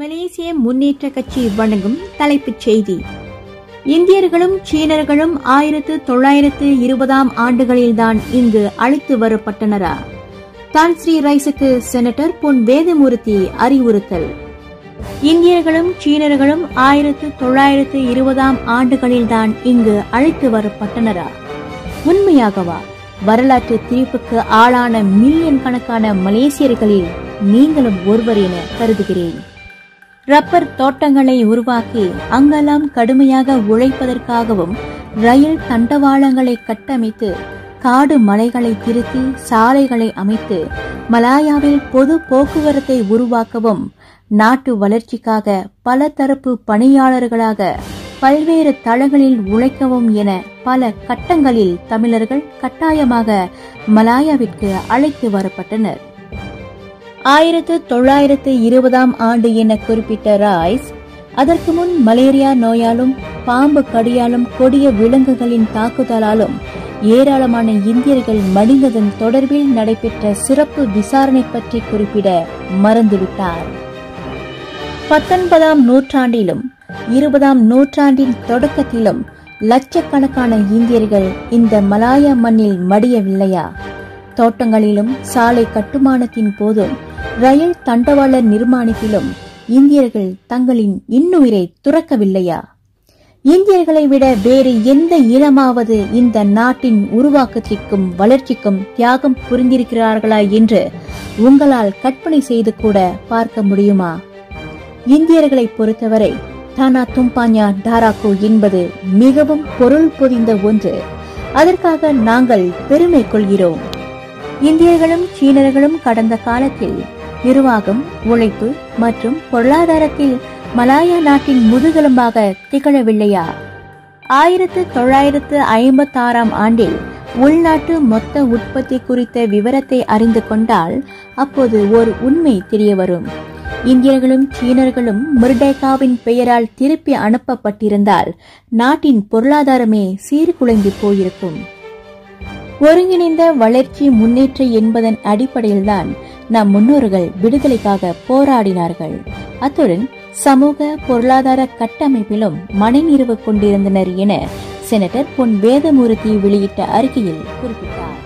மலேசிய முன்னேற்ற கட்சி வழங்கும் தலைப்புச் செய்தி. இந்தியர்களும் சீனர்களும் ஆயிரத்து தொள்ளாயிரத்து இருபதாம் ஆண்டுகளில்தான் இங்கு அழைத்து வரப்பட்டனரா? தான் ஸ்ரீ ரைஸுக்கு செனட்டர் பொன் வேதமூர்த்தி அறிவுறுத்தல். இந்தியர்களும் சீனர்களும் ஆயிரத்து தொள்ளாயிரத்து இருபதாம் ஆண்டுகளில்தான் இங்கு அழைத்து வரப்பட்டனரா? உண்மையாகவா? வரலாற்று திரிப்புக்கு ஆளான மில்லியன் கணக்கான மலேசியர்களில் நீங்களும் ஒருவர் என கருதுகிறேன். ரப்பர் தோட்டங்களை உருவாக்கி அங்கெல்லாம் கடுமையாக உழைப்பதற்காகவும் ரயில் தண்டவாளங்களை கட்டமைத்து காடு மலைகளை திருத்தி சாலைகளை அமைத்து மலாயாவில் பொது போக்குவரத்தை உருவாக்கவும் நாட்டு வளர்ச்சிக்காக பல தரப்பு பணியாளர்களாக பல்வேறு தளங்களில் உழைக்கவும் என பல கட்டங்களில் தமிழர்கள் கட்டாயமாக மலாயாவிற்கு அழைத்து வரப்பட்டனர். ஆயிரத்து தொள்ளாயிரத்து இருபதாம் ஆண்டு என குறிப்பிட்ட ராய்ஸ் அதற்கு முன் மலேரியா நோயாலும் பாம்பு கடியாலும் கொடிய விலங்குகளின் தாக்குதலாலும் ஏராளமான இந்தியர்கள் மடிந்ததன் தொடர்பில் நடைபெற்ற சிறப்பு விசாரணை பற்றி குறிப்பிட மறந்துவிட்டார். பத்தொன்பதாம் நூற்றாண்டிலும் இருபதாம் நூற்றாண்டின் தொடக்கத்திலும் லட்சக்கணக்கான இந்தியர்கள் இந்த மலாய மண்ணில் மடியவில்லையா? தோட்டங்களிலும் சாலை கட்டுமானத்தின் போதும் ரயில் தண்டவாள நிர்மாணத்திலும் இந்தியர்கள் தங்களின் இன்னுயிரை துறக்கவில்லையா? இந்தியர்களை விட வேறு எந்த இனமாவது இந்த நாட்டின் உருவாக்கத்திற்கும் வளர்ச்சிக்கும் தியாகம் புரிந்திருக்கிறார்களா என்று உங்களால் கற்பனை செய்து கூட பார்க்க முடியுமா? இந்தியர்களை பொறுத்தவரை தானா தும்பான்யா டாராக்கோ என்பது மிகவும் பொருள் பொதிந்த ஒன்று. அதற்காக நாங்கள் பெருமை கொள்கிறோம். இந்தியர்களும் சீனர்களும் கடந்த காலத்தில் நிர்வாகம் உழைப்பு மற்றும் பொருளாதாரத்தில் மலாயா நாட்டின் முதுகெலும்பாக திகழவில்லையா? ஆயிரத்து தொள்ளாயிரத்து ஐம்பத்தாறாம் ஆண்டில் உள்நாட்டு மொத்த உற்பத்தி குறித்த விவரத்தை அறிந்து கொண்டால் அப்போது ஒரு உண்மை தெரிய வரும் இந்தியர்களும் சீனர்களும் மிர்டேகாவின் பெயரால் திருப்பி அனுப்பப்பட்டிருந்தால் நாட்டின் பொருளாதாரமே சீர்குலைந்து போயிருக்கும். ஒருங்கிணைந்த வளர்ச்சி முன்னேற்ற என்பதன் அடிப்படையில்தான் நம் முன்னோர்கள் விடுதலைக்காக போராடினார்கள். அத்துடன் சமூக பொருளாதார கட்டமைப்பிலும் மனை நிறுவ கொண்டிருந்தனர் என செனட்டர் பொன் வேதமூர்த்தி வெளியிட்ட அறிக்கையில் குறிப்பிட்டார்.